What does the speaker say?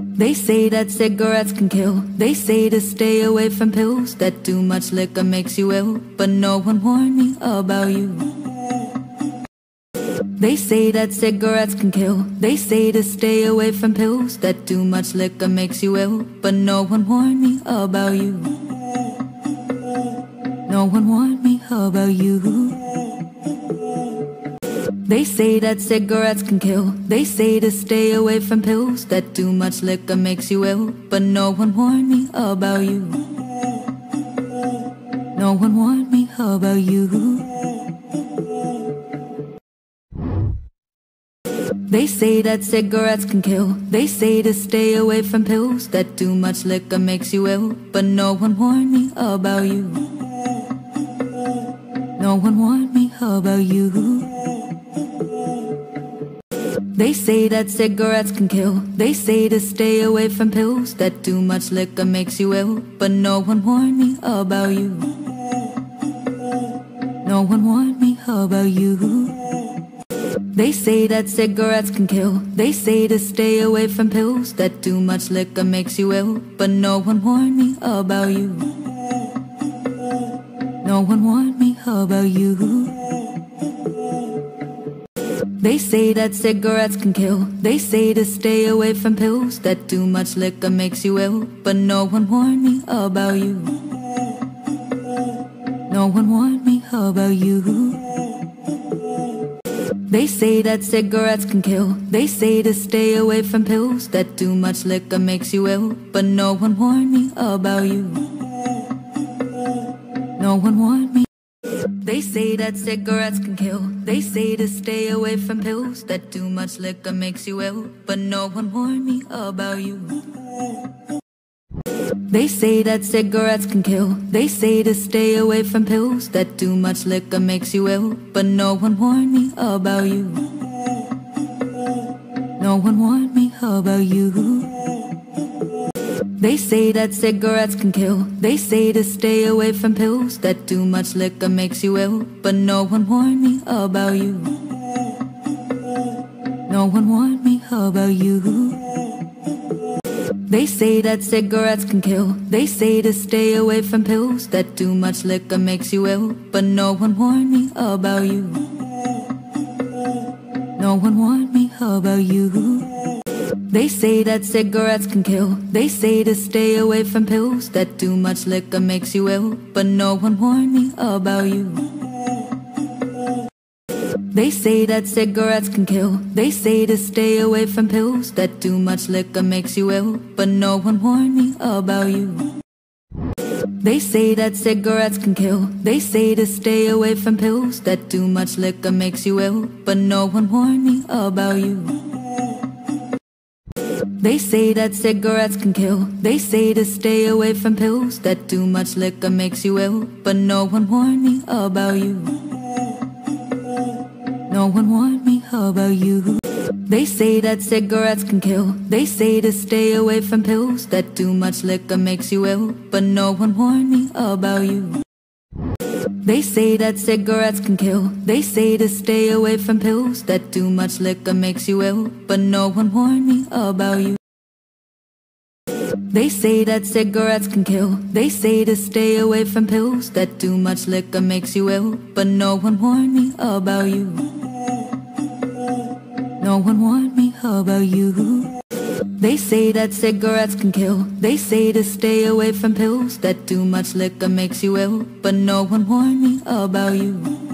They say that cigarettes can kill. They say to stay away from pills. That too much liquor makes you ill. But no one warned me about you. They say that cigarettes can kill. They say to stay away from pills. That too much liquor makes you ill. But no one warned me about you. No one warned me about you. They say that cigarettes can kill. They say to stay away from pills. That too much liquor makes you ill. But no one warned me about you. No one warned me about you. They say that cigarettes can kill. They say to stay away from pills. That too much liquor makes you ill. But no one warned me about you. No one warned me about you. They say that cigarettes can kill. They say to stay away from pills. That too much liquor makes you ill. But no one warned me about you. No one warned me about you. They say that cigarettes can kill. They say to stay away from pills. That too much liquor makes you ill. But no one warned me about you. No one warned me about you. They say that cigarettes can kill. They say to stay away from pills. That too much liquor makes you ill. But no one warned me about you. No one warned me about you. They say that cigarettes can kill. They say to stay away from pills. That too much liquor makes you ill. But no one warned me about you. No one warned. They say that cigarettes can kill. They say to stay away from pills. That too much liquor makes you ill. But no one warned me about you. They say that cigarettes can kill. They say to stay away from pills. That too much liquor makes you ill. But no one warned me about you. No one warned me about you. They say that cigarettes can kill. They say to stay away from pills. That too much liquor makes you ill. But no one warned me about you. No one warned me about you. They say that cigarettes can kill. They say to stay away from pills. That too much liquor makes you ill. But no one warned me about you. No one warned me about you. They say that cigarettes can kill. They say to stay away from pills. That too much liquor makes you ill. But no one warned me about you. They say that cigarettes can kill. They say to stay away from pills. That too much liquor makes you ill. But no one warned me about you. They say that cigarettes can kill. They say to stay away from pills. That too much liquor makes you ill. But no one warned me about you. They say that cigarettes can kill. They say to stay away from pills. That too much liquor makes you ill. But no one warned me about you. No one warned me about you. They say that cigarettes can kill. They say to stay away from pills. That too much liquor makes you ill. But no one warned me about you. They say that cigarettes can kill. They say to stay away from pills. That too much liquor makes you ill. But no one warned me about you. They say that cigarettes can kill. They say to stay away from pills. That too much liquor makes you ill. But no one warned me about you. No one warned me about you. They say that cigarettes can kill. They say to stay away from pills. That too much liquor makes you ill. But no one warned me about you.